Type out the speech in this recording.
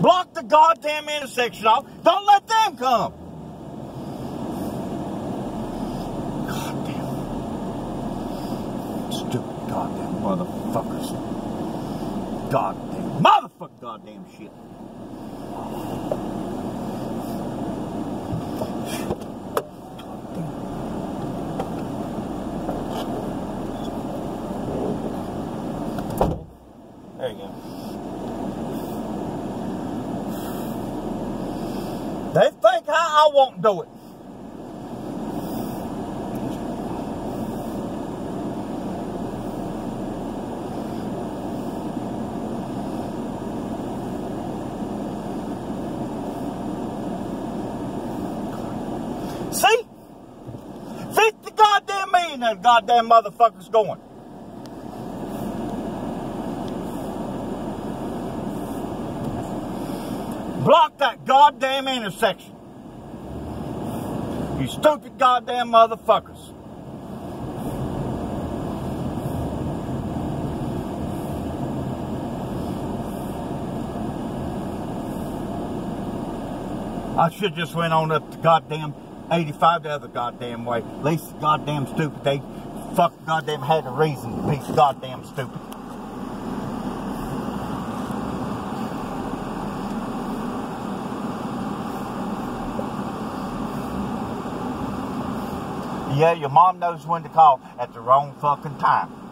Block the goddamn intersection off. Don't let them come. Goddamn. Stupid goddamn motherfuckers. Goddamn. Motherfucking goddamn shit. I, won't do it. See? 50 goddamn million that goddamn motherfuckers going. Block that goddamn intersection. You stupid goddamn motherfuckers. I should just went on up to goddamn 85 the other goddamn way. At least goddamn stupid. They fuck goddamn had a reason to be goddamn stupid. Yeah, your mom knows when to call at the wrong fucking time.